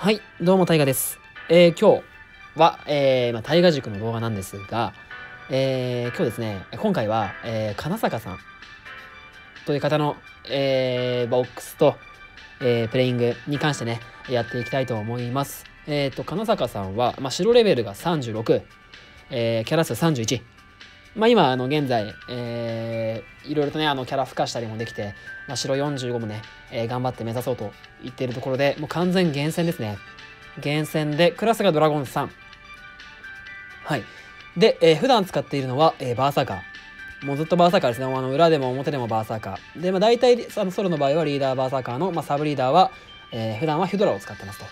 はい、どうも、タイガです。えー、今日は、えー、まあ、タイガ塾の動画なんですが、えー、今日ですね、今回は、えー、金坂さんという方の、えー、ボックスと、えー、プレイングに関してね、やっていきたいと思います。えっ、ー、と、金坂さんは、まあ、白レベルが36、えー、キャラ数31。まあ、今、あの、現在、えー、いろいろとね、あの、キャラ付加したりもできて、まあ、白45もね、えー、頑張って目指そうと言っているところで、もう完全厳選ですね。厳選で、クラスがドラゴン3。はい。で、えー、普段使っているのは、えー、バーサーカー。もうずっとバーサーカーですね。あの裏でも表でもバーサーカー。で、まあ、大体あのソロの場合はリーダーバーサーカーの、まあ、サブリーダーは、えー、普段はヒュドラを使ってますと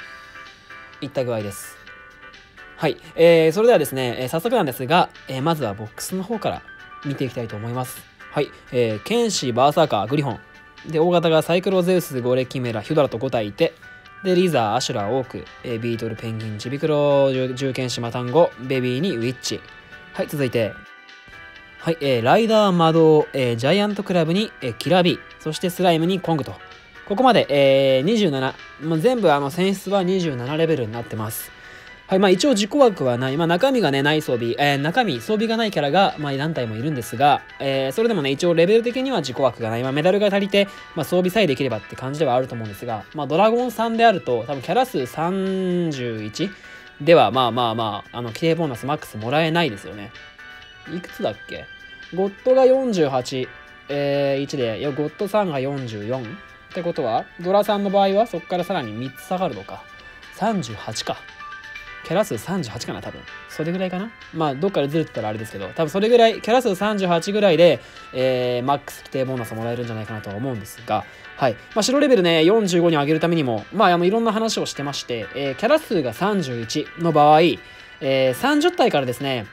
いった具合です。はい。えー、それではですね、えー、早速なんですが、えー、まずはボックスの方から見ていきたいと思います。はい。えー、ケンシー、バーサーカー、グリフォン。で、大型がサイクロゼウス、ゴレキメラ、ヒュドラと5体いて、で、リザー、アシュラ、オーク、えー、ビートル、ペンギン、チビクロ、銃剣士、マタンゴ、ベビーにウィッチ。はい、続いて、はい、えー、ライダー、魔導、えー、ジャイアントクラブに、えー、キラビ、そしてスライムにコングと。ここまで、えー、27。まあ、全部、あの、選出は27レベルになってます。はい、まあ一応自己枠はない。まあ中身がね、ない装備、えー、中身、装備がないキャラが、まあ何体もいるんですが、えー、それでもね、一応レベル的には自己枠がない。まあメダルが足りて、まあ装備さえできればって感じではあると思うんですが、まあドラゴン3であると、多分キャラ数31では、まあまあまあ、あの、規定ボーナスマックスもらえないですよね。いくつだっけ？ゴッドが48、えー、1で、いや、ゴッド3が44ってことは、ドラさんの場合はそこからさらに3つ下がるのか。38か。キャラ数38かな、多分。それぐらいかなまあ、どっかでずれてたらあれですけど、多分それぐらい、キャラ数38ぐらいで、えー、マックス規定ボーナスもらえるんじゃないかなとは思うんですが、はい。まあ、白レベルね、45に上げるためにも、まあ、あのいろんな話をしてまして、えー、キャラ数が31の場合、えー、30体からですね、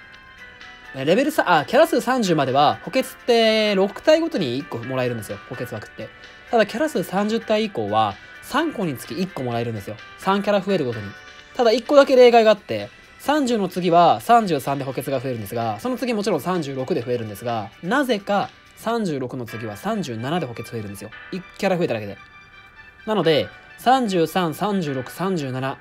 レベル3、あ、キャラ数30までは、補欠って6体ごとに1個もらえるんですよ。補欠枠って。ただ、キャラ数30体以降は、3個につき1個もらえるんですよ。3キャラ増えるごとに。ただ1個だけ例外があって、30の次は33で補欠が増えるんですが、その次もちろん36で増えるんですが、なぜか36の次は37で補欠増えるんですよ。1キャラ増えただけで。なので、33、36、37、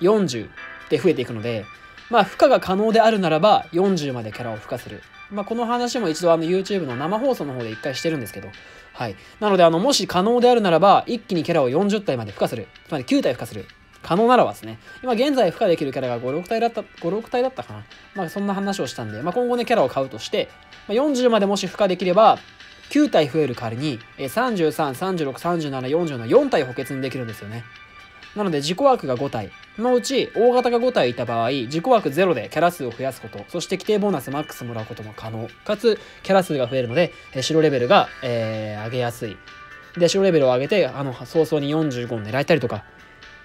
40って増えていくので、まあ、負荷が可能であるならば、40までキャラを付加する。まあ、この話も一度あの YouTube の生放送の方で一回してるんですけど、はい。なので、あの、もし可能であるならば、一気にキャラを40体まで付加する。つまり9体付加する。可能ならばですね、今現在付加できるキャラが5、6体だった、5、6体だったかな。まあそんな話をしたんで、まあ今後ね、キャラを買うとして、まあ、40までもし付加できれば、9体増える代わりに、33、36、37、40の4体補欠にできるんですよね。なので自己枠が5体。のうち大型が5体いた場合自己枠0でキャラ数を増やすこと。そして規定ボーナスマックスもらうことも可能。かつキャラ数が増えるので白レベルが、えー、上げやすい。で白レベルを上げてあの早々に45を狙えたりとか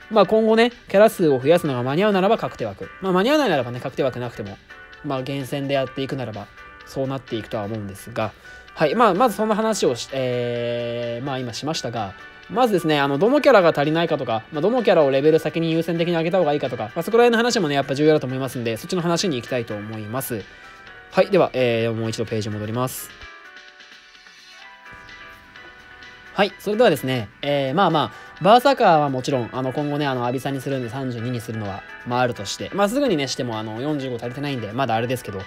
まあ今後ね、キャラ数を増やすのが間に合うならば確定枠。まあ間に合わないならばね、確定枠なくても、まあ厳選でやっていくならば、そうなっていくとは思うんですが、はい。まあまずそんな話をし、えー、まあ今しましたが、まずですね、あの、どのキャラが足りないかとか、まあ、どのキャラをレベル先に優先的に上げた方がいいかとか、まあ、そこら辺の話もね、やっぱ重要だと思いますんで、そっちの話に行きたいと思います。はい。では、えー、もう一度ページ戻ります。はい。それではですね、えー、まあまあ、バーサーカーはもちろん、あの、今後ね、あの、アビサにするんで32にするのは、まああるとして、まあすぐにね、しても、あの、45足りてないんで、まだあれですけど、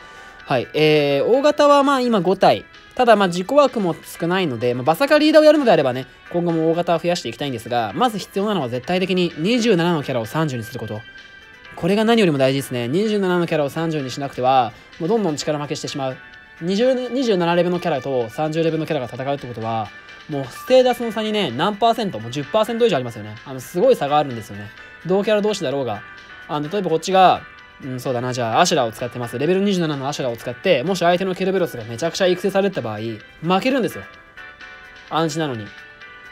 はい。えー、大型はまあ今5体。ただまあ自己枠も少ないので、まあ、バサカリーダーをやるのであればね、今後も大型を増やしていきたいんですが、まず必要なのは絶対的に27のキャラを30にすること。これが何よりも大事ですね。27のキャラを30にしなくては、もうどんどん力負けしてしまう。20 27レベルのキャラと30レベルのキャラが戦うってことは、もうステータスの差にね、何パーセント、もう10%以上ありますよね。あの、すごい差があるんですよね。同キャラ同士だろうが。あの、例えばこっちが、うん、そうだな、じゃあ、アシュラを使ってます。レベル27のアシュラを使って、もし相手のケルベロスがめちゃくちゃ育成されてた場合、負けるんですよ。暗示なのに。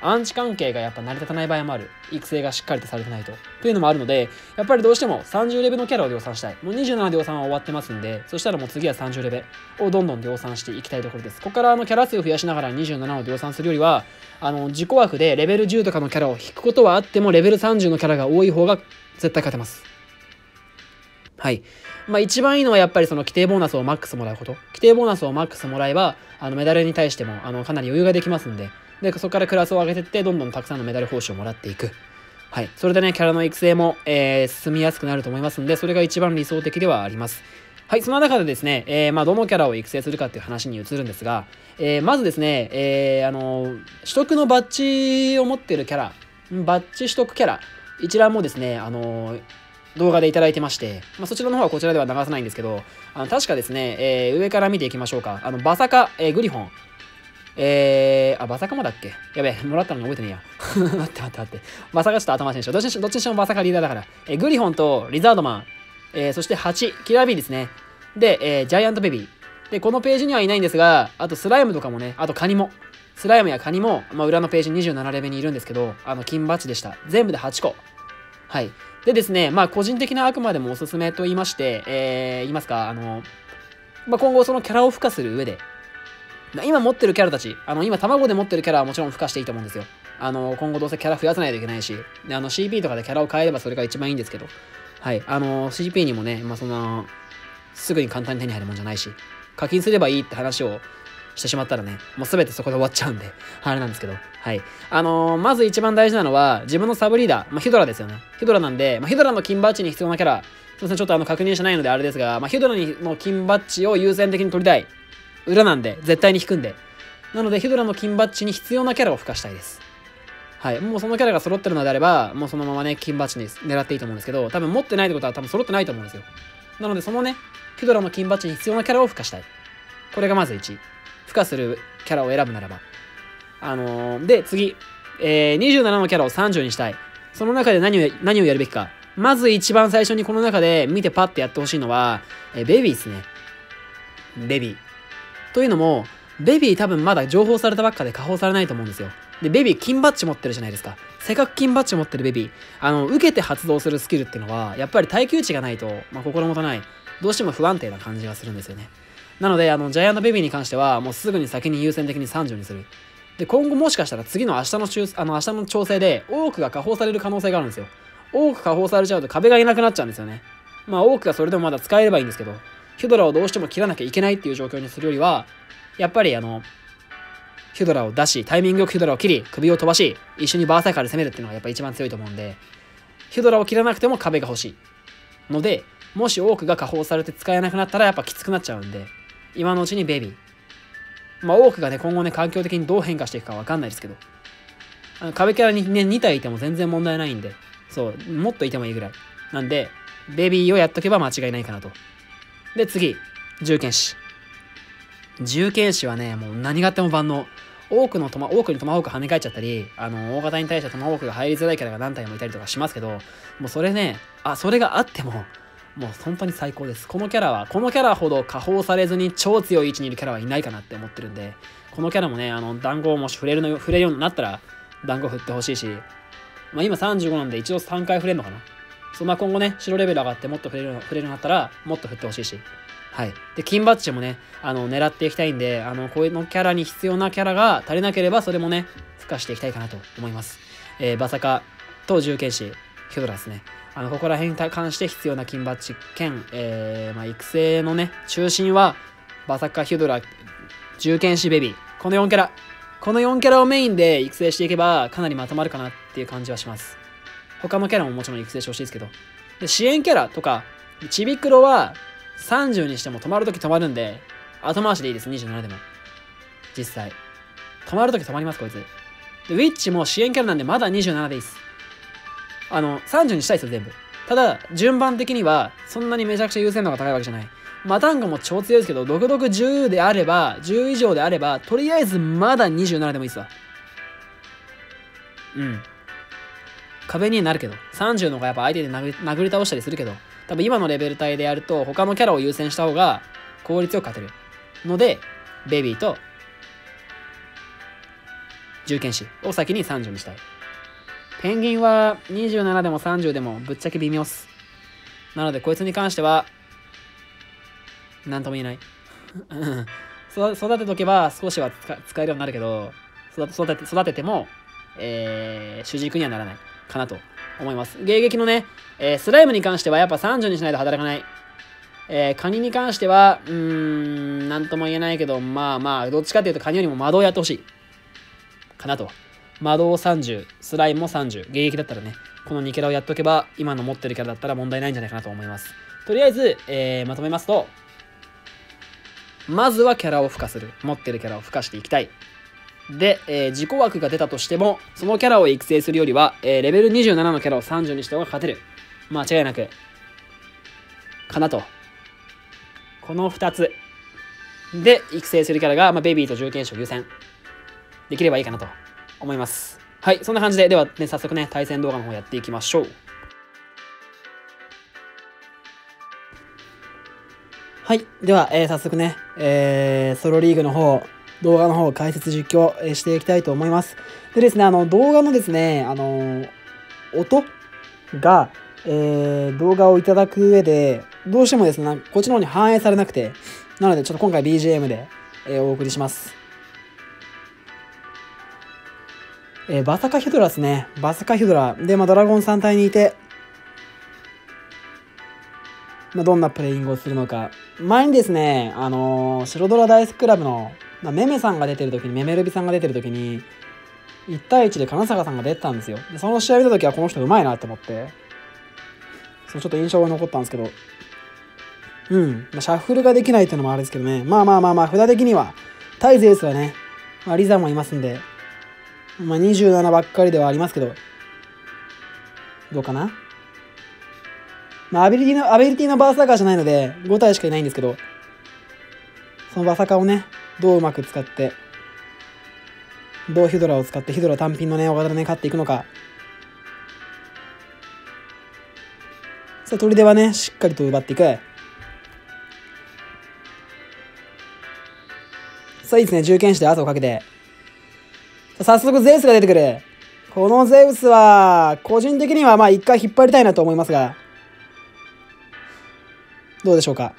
アンチ関係がやっぱ成り立たない場合もある。育成がしっかりとされてないと。というのもあるので、やっぱりどうしても30レベルのキャラを量産したい。もう27量産は終わってますんで、そしたらもう次は30レベルをどんどん量産していきたいところです。ここからあのキャラ数を増やしながら27を量産するよりは、あの、自己枠でレベル10とかのキャラを引くことはあっても、レベル30のキャラが多い方が絶対勝てます。はい。まあ一番いいのはやっぱりその規定ボーナスをマックスもらうこと。規定ボーナスをマックスもらえば、あのメダルに対してもあのかなり余裕ができますんで、で、そこからクラスを上げていって、どんどんたくさんのメダル報酬をもらっていく。はい。それでね、キャラの育成も、えー進みやすくなると思いますんで、それが一番理想的ではあります。はい、その中でですね、えーまあ、どのキャラを育成するかっていう話に移るんですが、えーまずですね、えーあの取得のバッジを持ってるキャラ、バッジ取得キャラ、一覧もですね、あの動画でいただいてまして、まあ、そちらの方はこちらでは流さないんですけど、あの確かですね、え上から見ていきましょうか。あの、バサカ、えグリフォン、えー、あ、バサカもだっけ？やべえ、もらったのに覚えてねえや。待って待って待って。バサカちょっと頭にしよう。どっちどっちにしてもバサカリーダーだから。えーグリフォンとリザードマン、えーそして8、キラービーですね。で、えージャイアントベビー。で、このページにはいないんですが、あとスライムとかもね、あとカニも。スライムやカニも、まあ、裏のページ27レベルにいるんですけど、あの、金バッジでした。全部で8個。はい。でですね、まあ、個人的なあくまでもおすすめと言いまして、えー言いますか、あの、まあ、今後そのキャラを付加する上で、今持ってるキャラたち、あの、今卵で持ってるキャラはもちろん付加していいと思うんですよ。あの、今後どうせキャラ増やさないといけないし、であの、CP とかでキャラを変えればそれが一番いいんですけど、はい。あの、CP にもね、まあ、そんな、すぐに簡単に手に入るもんじゃないし、課金すればいいって話をしてしまったらね、もう全てそこで終わっちゃうんで、あれなんですけど、はい。あのーまず一番大事なのは、自分のサブリーダー、まあ、ヒドラですよね。ヒドラなんで、まあ、ヒドラの金バッジに必要なキャラ、すいません、ちょっとあの確認してないのであれですが、まあ、ヒドラの金バッジを優先的に取りたい。裏なんで、絶対に引くんで。なので、ヒドラの金バッジに必要なキャラを付加したいです。はい。もうそのキャラが揃ってるのであれば、もうそのままね、金バッジに狙っていいと思うんですけど、多分持ってないってことは多分揃ってないと思うんですよ。なので、そのね、ヒドラの金バッジに必要なキャラを付加したい。これがまず1。付加するキャラを選ぶならば。あのーで、次。えー、27のキャラを30にしたい。その中で何を、何をやるべきか。まず一番最初にこの中で見てパッてやってほしいのは、えーベビーですね。ベビー。というのも、ベビー多分まだ情報されたばっかで加報されないと思うんですよ。で、ベビー金バッジ持ってるじゃないですか。せっかく金バッジ持ってるベビー。あの、受けて発動するスキルっていうのは、やっぱり耐久値がないと、まあ、心もとない、どうしても不安定な感じがするんですよね。なので、あの、ジャイアントベビーに関しては、もうすぐに先に優先的に30にする。で、今後もしかしたら次の明日の中、あの、明日の調整で、多くが加報される可能性があるんですよ。多く加報されちゃうと壁がいなくなっちゃうんですよね。まあ、多くがそれでもまだ使えればいいんですけど、ヒュドラをどうしても切らなきゃいけないっていう状況にするよりは、やっぱりあの、ヒュドラを出し、タイミングよくヒュドラを切り、首を飛ばし、一緒にバーサイカーで攻めるっていうのがやっぱ一番強いと思うんで、ヒュドラを切らなくても壁が欲しい。ので、もし多くが加報されて使えなくなったらやっぱきつくなっちゃうんで、今のうちにベビー。まあ多くがね、今後ね、環境的にどう変化していくかわかんないですけど、あの壁キャラにね、2体いても全然問題ないんで、そう、もっといてもいいぐらい。なんで、ベビーをやっとけば間違いないかなと。で、次、銃剣士。銃剣士はね、もう何があっても万能。多くのトマ、多くにトマホーク跳ね返っちゃったり、あの、大型に対してトマホークが入りづらいキャラが何体もいたりとかしますけど、もうそれね、あ、それがあっても、もう本当に最高です。このキャラは、このキャラほど加砲されずに超強い位置にいるキャラはいないかなって思ってるんで、このキャラもね、あの、団子をもし触れるの、触れるようになったら、団子振ってほしいし、まあ今35なんで一応3回触れるのかな。そうまあ今後ね、白レベル上がってもっと触れる触れるようになったら、もっと振ってほしいし。はい。で、金バッジもね、あの、狙っていきたいんで、あの、こういうのキャラに必要なキャラが足りなければ、それもね、付加していきたいかなと思います。えーバサカと銃剣士、ヒョドラですね。あの、ここら辺に関して必要な金バッジ兼、えーまあ、育成のね、中心は、バサカ、ヒョドラ、銃剣士ベビー。この4キャラ。この4キャラをメインで育成していけば、かなりまとまるかなっていう感じはします。他のキャラももちろん育成してほしいですけど。で、支援キャラとか、ちびくろは30にしても止まるとき止まるんで、後回しでいいです、27でも。実際。止まるとき止まります、こいつ。で、ウィッチも支援キャラなんでまだ27でいいです。あの、30にしたいですよ、全部。ただ、順番的には、そんなにめちゃくちゃ優先度が高いわけじゃない。マタンゴも超強いですけど、独々10であれば、10以上であれば、とりあえずまだ27でもいいですわ。うん。壁になるけど、30の方がやっぱ相手で殴り倒したりするけど、多分今のレベル帯でやると、他のキャラを優先した方が効率よく勝てる。ので、ベビーと、銃剣士を先に30にしたい。ペンギンは27でも30でもぶっちゃけ微妙っす。なので、こいつに関しては、なんとも言えない。育てとけば少しは使えるようになるけど、育てて育てても、えー主軸にはならないかなと思います。迎撃のね、えースライムに関してはやっぱ30にしないと働かない。えーカニに関しては、うーん、なんとも言えないけど、まあまあ、どっちかっていうとカニよりも魔導やってほしい。かなと魔導30スライムも30迎撃だったらねこの2キャラをやっとけば今の持ってるキャラだったら問題ないんじゃないかなと思いますとりあえず、えーまとめますとまずはキャラを付加する持ってるキャラを付加していきたいで、えー自己枠が出たとしてもそのキャラを育成するよりは、えーレベル27のキャラを30にした方が勝てる。間違いなく。かなと。この2つ。で育成するキャラが、まあ、ベビーと重剣士を優先。できればいいかなと。思います。はいそんな感じで。ではね早速ね対戦動画の方やっていきましょう。はいでは、えー早速ね、えーソロリーグの方動画の方解説実況していきたいと思いますでですねあの動画のですねあの音が、えー動画をいただく上でどうしてもですねこっちの方に反映されなくてなのでちょっと今回 BGM で、えーお送りしますえーバサカヒドラですね。バサカヒドラ。で、まあ、ドラゴン3体にいて、まあ、どんなプレイングをするのか。前にですね、あのー白ドラダイスクラブの、まあ、メメさんが出てる時に、メメルビさんが出てる時に、1対1で金坂さんが出てたんですよ。で、その試合見た時はこの人うまいなって思って、そうちょっと印象が残ったんですけど、うん、まあ、シャッフルができないっていうのもあれですけどね、まあまあまあまあ、札的には、対ゼウスはね、まあ、リザもいますんで、まあ、27ばっかりではありますけど、どうかな？まあ、アビリティの、アビリティのバーサーカーじゃないので、5体しかいないんですけど、そのバーサーカーをね、どううまく使って、どうヒドラを使って、ヒドラ単品のね、大型でね、勝っていくのか。さあ、砦はね、しっかりと奪っていく。さあ、いいですね、重剣士で圧をかけて、さあ早速ゼウスが出てくる。このゼウスは、個人的にはまあ一回引っ張りたいなと思いますが、どうでしょうか？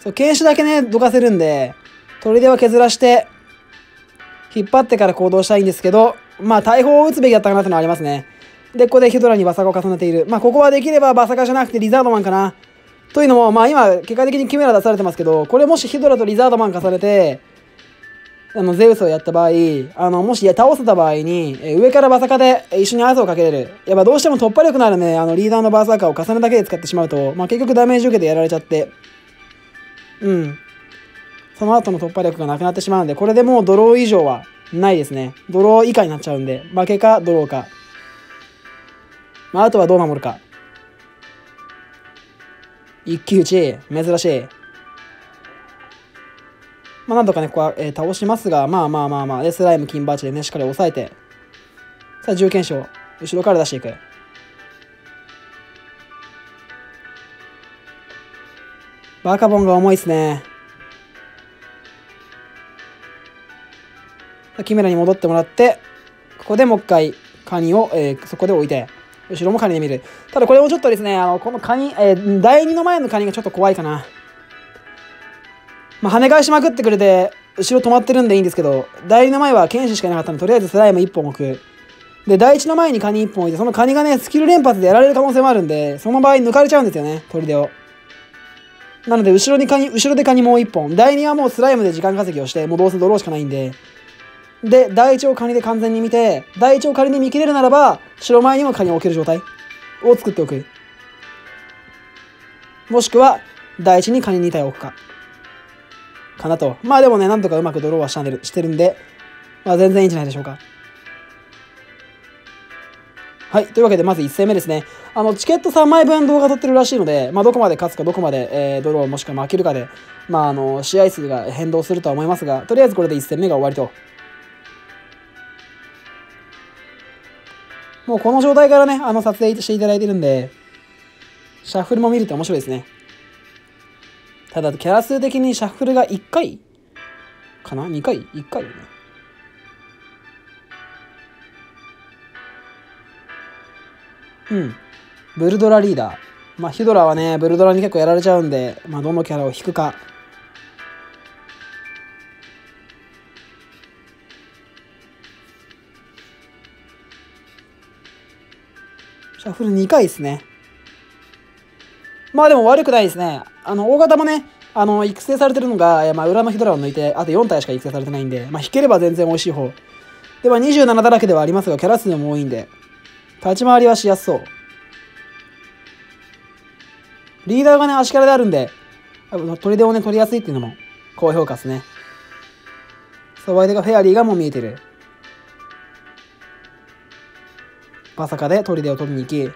そう、剣士だけね、どかせるんで、砦は削らして、引っ張ってから行動したいんですけど、まあ大砲を打つべきだったかなってのはありますね。で、ここでヒドラにバサカを重ねている。まあここはできればバサカじゃなくてリザードマンかな。というのも、まあ今、結果的にキメラ出されてますけど、これもしヒドラとリザードマン重ねて、あの、ゼウスをやった場合、あの、もし倒せた場合に、え上からバサカで一緒に圧をかけれる。やっぱどうしても突破力のあるね、あの、リーダーのバーサーカーを重ねだけで使ってしまうと、まあ結局ダメージ受けてやられちゃって、うん。その後の突破力がなくなってしまうんで、これでもうドロー以上はないですね。ドロー以下になっちゃうんで、負けかドローか。まああとはどう守るか。一騎打ち、珍しい。まあ、なんとかね、ここは、えー倒しますが、まあまあまあまあ、で、スライム、金バーチでね、しっかり抑えて、さあ、重剣士を後ろから出していく。バカボンが重いっすね。さあキメラに戻ってもらって、ここでもう一回、カニを、えーそこで置いて、後ろもカニで見る。ただこれもちょっとですね、あの、このカニ、えー第2の前のカニがちょっと怖いかな。まあ、跳ね返しまくってくれて、後ろ止まってるんでいいんですけど、第2の前は剣士しかいなかったので、とりあえずスライム1本置く。で、第1の前にカニ1本置いて、そのカニがね、スキル連発でやられる可能性もあるんで、その場合抜かれちゃうんですよね、砦を。なので、後ろにカニ、後ろでカニもう1本。第2はもうスライムで時間稼ぎをして、もうどうせドローしかないんで。で、第1をカニで完全に見て、第1を仮に見切れるならば、白前にもカニを置ける状態を作っておく。もしくは、第1にカニ2体置くか。かなと。まあでもね、なんとかうまくドローはしたんでしてるんで、まあ全然いいんじゃないでしょうか。はい。というわけで、まず1戦目ですね。あの、チケット3枚分動画撮ってるらしいので、まあどこまで勝つかどこまで、えードローもしくは負けるかで、まああの、試合数が変動するとは思いますが、とりあえずこれで1戦目が終わりと。もうこの状態からね、あの、撮影していただいてるんで、シャッフルも見ると面白いですね。ただ、キャラ数的にシャッフルが1回かな ?2 回 ?1 回よね。うん。ブルドラリーダー。まあ、ヒドラはね、ブルドラに結構やられちゃうんで、まあ、どのキャラを引くか。シャッフル2回ですね。まあでも悪くないですね。あの、大型もね、あの、育成されてるのが、まあ、裏のヒドラを抜いて、あと4体しか育成されてないんで、まあ、引ければ全然美味しい方。で、まあ、27だらけではありますが、キャラ数も多いんで、立ち回りはしやすそう。リーダーがね、足からであるんで、取り出をね、取りやすいっていうのも高評価ですね。そう、相手がフェアリーがもう見えてる。まさかで取り出を取りに行き、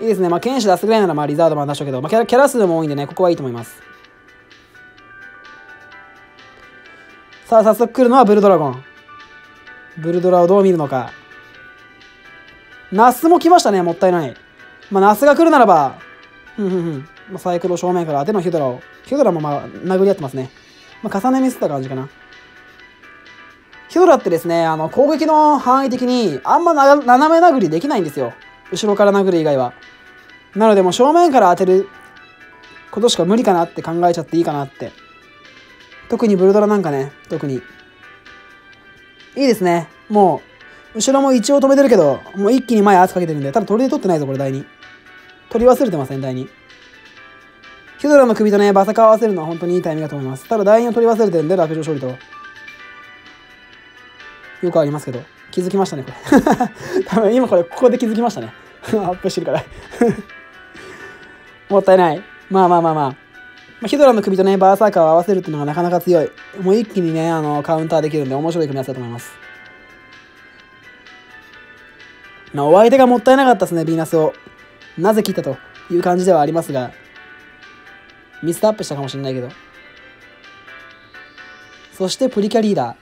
いいですね。まあ、剣士出すぐらいなら、まあ、リザードマン出しとけど、まあキャラ、キャラ数も多いんでね、ここはいいと思います。さあ、早速来るのはブルドラゴン。ブルドラをどう見るのか。ナスも来ましたね、もったいない。まあ、ナスが来るならば、ふんふんふん。まあ、サイクル正面から当てのヒュドラを。ヒュドラもまあ、殴り合ってますね。まあ、重ねミスった感じかな。ヒュドラってですね、あの、攻撃の範囲的に、あんま斜め殴りできないんですよ。後ろから殴る以外は。なのでもう正面から当てることしか無理かなって考えちゃっていいかなって。特にブルドラなんかね、特に。いいですね。もう、後ろも一応止めてるけど、もう一気に前圧かけてるんで、多分鳥で取ってないぞ、これ第2。取り忘れてません、第2。ヒドラの首とね、バサカを合わせるのは本当にいいタイミングだと思います。ただ第2を取り忘れてるんで、落城勝利と。よくありますけど、気づきましたね、これ。多分今これ、ここで気づきましたね。アップしてるからもったいない。まあまあまあまあ。まあ、ヒドラの首とね、バーサーカーを合わせるっていうのがなかなか強い。もう一気にね、あの、カウンターできるんで面白い組み合わせだと思います。まあ、お相手がもったいなかったですね、ヴィーナスを。なぜ切ったという感じではありますが、ミストアップしたかもしれないけど。そしてプリキャリーダー。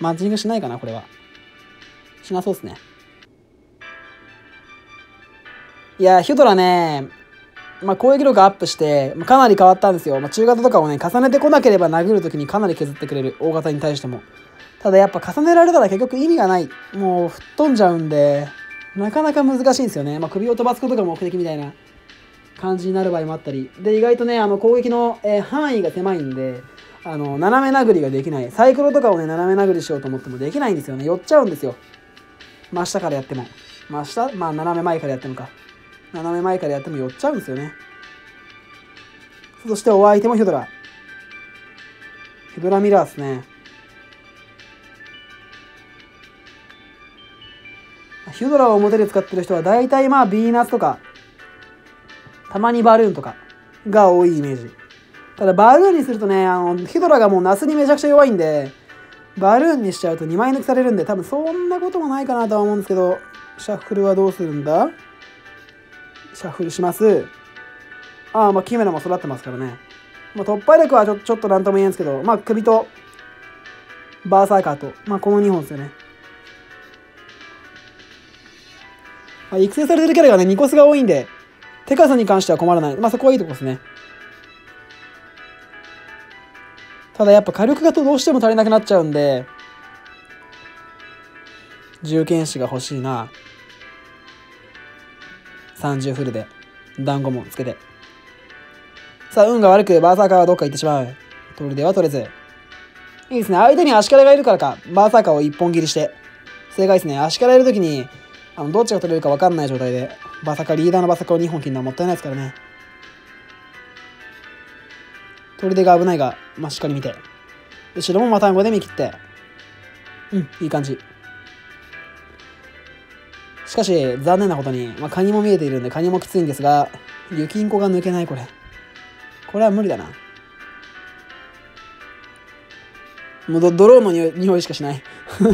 マッチングしないかな、これは。しなそうっすね。いや、ヒュドラね、まあ、攻撃力アップして、まあ、かなり変わったんですよ。まあ、中型とかをね、重ねてこなければ殴るときにかなり削ってくれる。大型に対しても。ただやっぱ重ねられたら結局意味がない。もう吹っ飛んじゃうんで、なかなか難しいんですよね。まあ、首を飛ばすことが目的みたいな感じになる場合もあったり。で、意外とね、あの攻撃の、えー、範囲が狭いんで、あの、斜め殴りができない。サイクロとかをね、斜め殴りしようと思ってもできないんですよね。寄っちゃうんですよ。真下からやっても。真下？まあ、斜め前からやってもか。斜め前からやっても寄っちゃうんですよね。そしてお相手もヒュドラ。ヒドラミラーですね。ヒュドラを表で使ってる人は大体まあビーナスとか、たまにバルーンとかが多いイメージ。ただバルーンにするとね、あの、ヒドラがもうナスにめちゃくちゃ弱いんで、バルーンにしちゃうと2枚抜きされるんで、多分そんなこともないかなとは思うんですけど、シャッフルはどうするんだ？シャッフルします。ああ、まあ、キメラも育ってますからね。まあ、突破力はちょちょっとなんとも言えんですけど、まあ、首と、バーサーカーと、まあ、この2本ですよね。まあ、育成されてるキャラがね、ニコスが多いんで、テカさに関しては困らない。まあ、そこはいいとこですね。ただやっぱ火力がどうしても足りなくなっちゃうんで、重剣士が欲しいな。30フルで、団子もつけて。さあ、運が悪く、バーサーカーはどっか行ってしまう。取るでは取れず。いいですね。相手に足からがいるからか、バーサーカーを一本切りして。正解ですね。足からいるときに、あの、どっちが取れるか分かんない状態で、バーサーカー、リーダーのバーサーカーを2本切るのはもったいないですからね。取り出が危ないが、まあ、しっかり見て。後ろもまた5で見切って。うん、いい感じ。しかし、残念なことに、まあ、カニも見えているんで、カニもきついんですが、雪インコが抜けない、これ。これは無理だな。もうドドローンの匂いしかしない。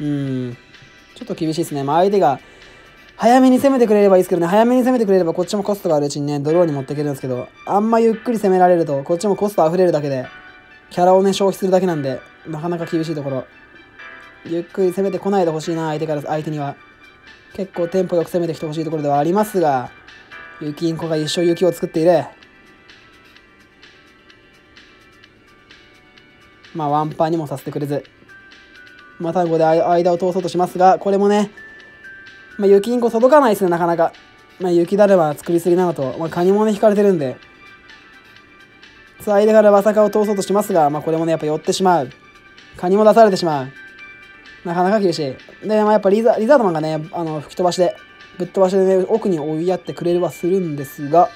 うん。ちょっと厳しいですね。まあ、相手が早めに攻めてくれればいいですけどね、早めに攻めてくれればこっちもコストがあるうちにね、ドローに持っていけるんですけど、あんまゆっくり攻められると、こっちもコスト溢れるだけで、キャラをね、消費するだけなんで、なかなか厳しいところ。ゆっくり攻めてこないでほしいな、相手から、相手には。結構テンポよく攻めてきてほしいところではありますが、雪インコが一生雪を作っている。まあ、ワンパンにもさせてくれず。またこで間を通そうとしますが、これもね、まあ、雪インコ届かないですね、なかなか。まあ、雪だれは作りすぎなのと、まあ、カニもね、引かれてるんで。さあ間からまさかを通そうとしますが、まあ、これもね、やっぱ寄ってしまう。カニも出されてしまう。なかなか厳しい。で、まあ、やっぱリザリザードマンがね、あの吹き飛ばしで、ぶっ飛ばしでね、奥に追いやってくれるはするんですが、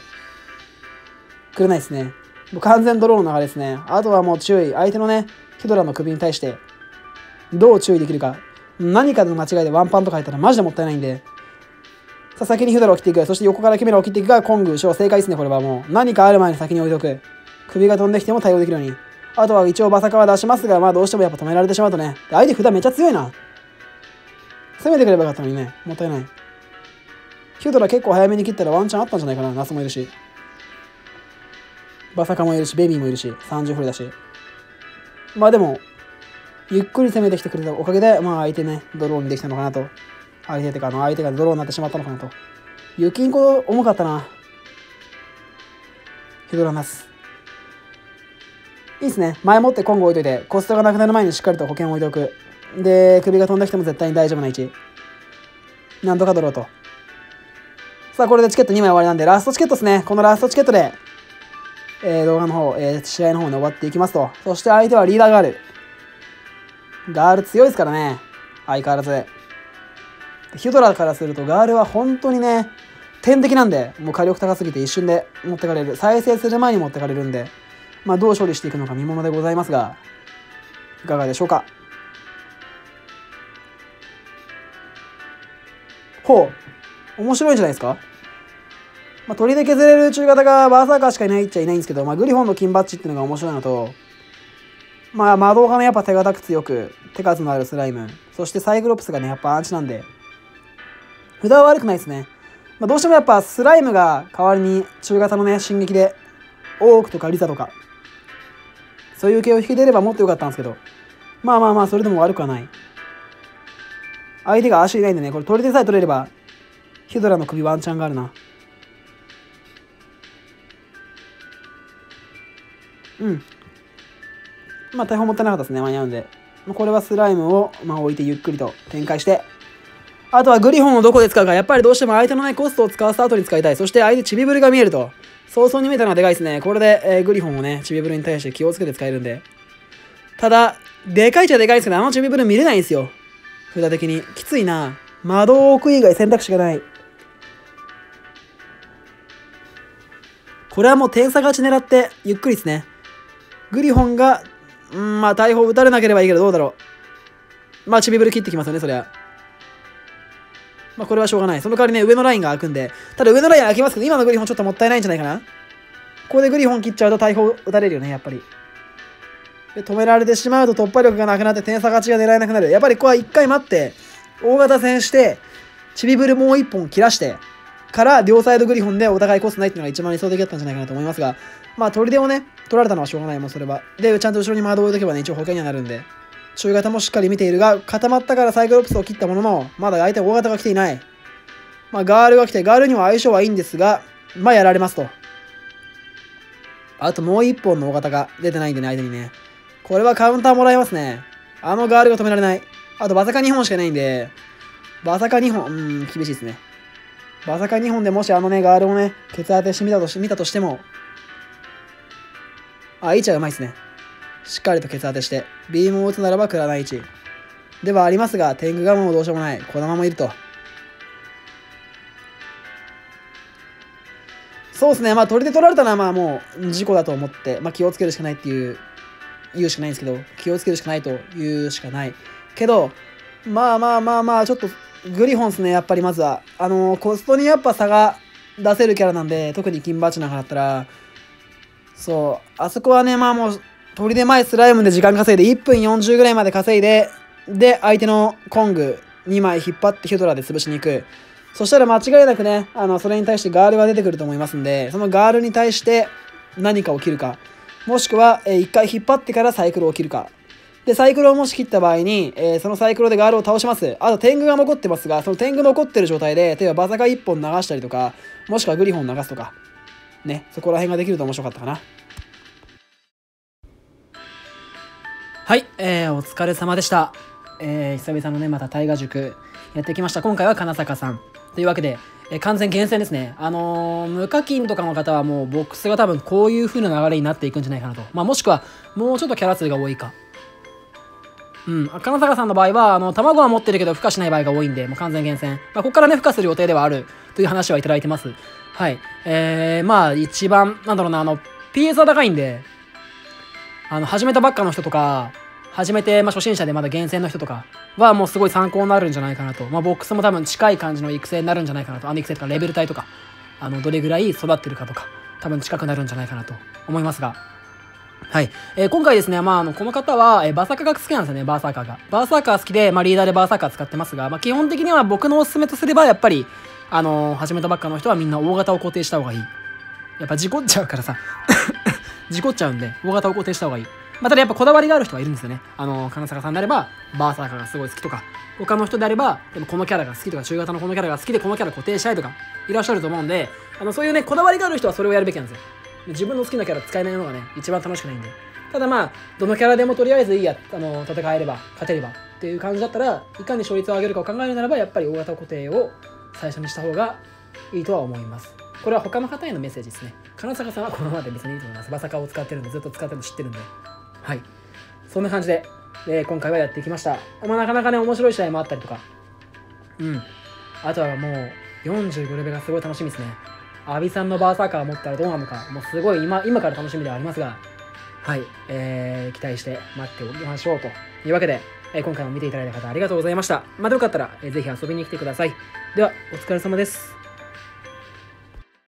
くれないですね。もう完全ドローの流れですね。あとはもう注意。相手のね、ヒドラの首に対して、どう注意できるか。何かの間違いでワンパンとか入ったらマジでもったいないんで、さあ先にヒドラを切っていく。そして横からキメラを切っていくが、コング、ショー、正解ですね、これはもう。何かある前に先に置いておく。首が飛んできても対応できるように。あとは一応バサカは出しますが、まあどうしてもやっぱ止められてしまうとね。相手札めっちゃ強いな。攻めてくればよかったのにね。もったいない。ヒュードラ結構早めに切ったらワンチャンあったんじゃないかな。ナスもいるし。バサカもいるし、ベビーもいるし、30フルだし。まあでも、ゆっくり攻めてきてくれたおかげで、まあ相手ね、ドローにできたのかなと。相手ってか、の相手がドローになってしまったのかなと。雪んこ重かったな。ヒドラナス。いいですね。前もって今後置いといて、コストがなくなる前にしっかりと保険を置いておく。で、首が飛んできても絶対に大丈夫な位置。なんとかドローと。さあ、これでチケット2枚終わりなんで、ラストチケットですね。このラストチケットで、えー、動画の方、えー、試合の方に終わっていきますと。そして相手はリーダーガール。ガール強いですからね。相変わらず。ヒュドラからするとガールは本当にね、天敵なんで、もう火力高すぎて一瞬で持ってかれる。再生する前に持ってかれるんで、まあどう処理していくのか見ものでございますが、いかがでしょうか。ほう。面白いんじゃないですかまあ、鳥で削れる中型がバーサーカーしかいないっちゃいないんですけど、まあ、グリフォンの金バッジっていうのが面白いのと、まあ、魔導がね、やっぱ手堅く強く、手数のあるスライム、そしてサイクロプスがね、やっぱアンチなんで、札は悪くないですね。まあ、どうしてもやっぱスライムが代わりに中型のね、進撃で、オークとかリザとか、そういう系を引き出ればもっと良かったんですけど、まあまあまあ、それでも悪くはない。相手が足いないんでね、これ取り手さえ取れれば、ヒドラの首ワンチャンがあるな。うん。まあ、大砲持ってなかったですね、間に合うんで。これはスライムを、まあ、置いてゆっくりと展開して、あとはグリフォンをどこで使うか、やっぱりどうしても相手のね、コストを使わせた後に使いたい。そして相手チビブルが見えると。早々に見えたのはでかいですね。これで、えー、グリフォンをね、チビブルに対して気をつけて使えるんで。ただ、でかいっちゃでかいですけど、あのチビブル見れないんですよ。札的に。きついな。窓を置く以外選択肢がない。これはもう点差勝ち狙って、ゆっくりですね。グリフォンが、うん、まあ大砲打たれなければいいけど、どうだろう。まあ、チビブル切ってきますよね、そりゃ。まあ、これはしょうがない。その代わりね、上のラインが開くんで、ただ上のライン開きますけど、今のグリフォンちょっともったいないんじゃないかな。ここでグリフォン切っちゃうと大砲打たれるよね、やっぱり。で、止められてしまうと突破力がなくなって点差勝ちが狙えなくなる。やっぱりここは一回待って、大型戦して、チビブルもう一本切らして、から両サイドグリフォンでお互いコースないっていうのが一番理想的だったんじゃないかなと思いますが、まあ、砦をね、取られたのはしょうがない、もうそれは。で、ちゃんと後ろに窓を置いとけばね、一応保険にはなるんで。中型もしっかり見ているが、固まったからサイクロプスを切ったものの、まだ相手は大型が来ていない。まあ、ガールが来て、ガールには相性はいいんですが、まあ、やられますと。あともう一本の大型が出てないんでね、相手にね。これはカウンターもらえますね。あのガールが止められない。あと、バサカ2本しかないんで、バサカ2本、うん、厳しいですね。バサカ2本でもしあのね、ガールをね、ケツ当てしてみたとし見たとしても、あ、イチはうまいですね。しっかりとケツ当てして、ビームを打つならば食らない位置。ではありますが、天狗ガムもどうしようもない。小玉もいると。そうですね。まあ、鳥で取られたのはまあもう事故だと思って、まあ気をつけるしかないっていう、言うしかないんですけど、気をつけるしかないと言うしかない。けど、まあまあまあまあ、ちょっとグリフォンですね、やっぱりまずは。あのー、コストにやっぱ差が出せるキャラなんで、特に金バチなんかだったら、そう、あそこはね、まあもう、鳥で前スライムで時間稼いで、1分40ぐらいまで稼いで、で、相手のコング2枚引っ張ってヒュドラで潰しに行く。そしたら間違いなくね、あの、それに対してガールが出てくると思いますんで、そのガールに対して何かを切るか、もしくは、えー、1回引っ張ってからサイクルを切るか。で、サイクルをもし切った場合に、えー、そのサイクルでガールを倒します。あと、天狗が残ってますが、その天狗残ってる状態で、例えばバサカ1本流したりとか、もしくはグリフォン流すとか、ね、そこら辺ができると面白かったかな。はい、えー、お疲れ様でした。えー、久々のね、また大河塾やってきました。今回は金坂さん。というわけで、えー、完全厳選ですね。あのー、無課金とかの方はもうボックスが多分こういう風な流れになっていくんじゃないかなと。まあ、もしくは、もうちょっとキャラ数が多いか。うん、金坂さんの場合はあの卵は持ってるけど孵化しない場合が多いんでもう完全厳選、まあ、ここからね孵化する予定ではあるという話はいただいてますはいえー、まあ一番なんだろうなあの PS は高いんであの始めたばっかの人とか始めて、まあ、初心者でまだ厳選の人とかはもうすごい参考になるんじゃないかなと、まあ、ボックスも多分近い感じの育成になるんじゃないかなとあの育成とかレベル帯とかあのどれぐらい育ってるかとか多分近くなるんじゃないかなと思いますがはい。えー今回ですね、まあ、あの、この方は、えーバーサーカーが好きなんですよね、バーサーカーが。バーサーカー好きで、まあ、リーダーでバーサーカー使ってますが、まあ、基本的には僕のおすすめとすれば、やっぱり、あのー始めたばっかの人はみんな大型を固定した方がいい。やっぱ事故っちゃうからさ、事故っちゃうんで、大型を固定した方がいい。まあ、ただやっぱこだわりがある人がいるんですよね。あの金坂さんであれば、バーサーカーがすごい好きとか、他の人であれば、でもこのキャラが好きとか、中型のこのキャラが好きで、このキャラ固定したいとか、いらっしゃると思うんで、あの、そういうね、こだわりがある人はそれをやるべきなんですよ。自分の好きなキャラ使えないのがね、一番楽しくないんで。ただまあ、どのキャラでもとりあえずいいや、あの、戦えれば、勝てればっていう感じだったら、いかに勝率を上げるかを考えるならば、やっぱり大型固定を最初にした方がいいとは思います。これは他の方へのメッセージですね。金坂さんはこのままで別にいいと思います。バサカを使ってるんで、ずっと使ってるの知ってるんで。はい。そんな感じで、えー今回はやっていきました。まあ、なかなかね、面白い試合もあったりとか。うん。あとはもう、45レベルがすごい楽しみですね。アビさんのバーサーカーを持ったらどうなのか、もうすごい今今から楽しみではありますが、はい、えー期待して待っておきましょうというわけで、えー今回も見ていただいた方ありがとうございました。またよかったら、えーぜひ遊びに来てください。では、お疲れ様です。